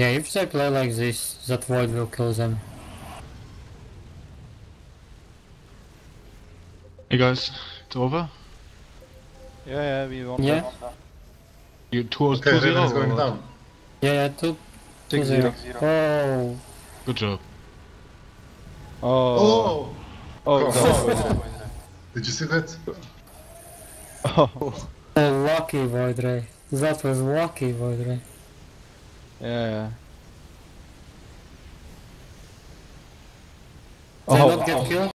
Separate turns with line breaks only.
Yeah, if they play like this, that void will kill them.
Hey guys, it's over.
Yeah, yeah, we won.
Yeah,
You two,
Okay,
two
Raven
zero.
is going down.
yeah, yeah, two, two
Six
zero.
zero.
Oh,
Good job.
Oh.
Oh!
Oh.
Oh. Did you see that?
oh.
oh, lucky void ray. That was lucky void ray.
Yeah, yeah.
They
Oh,
not get
wow.
killed?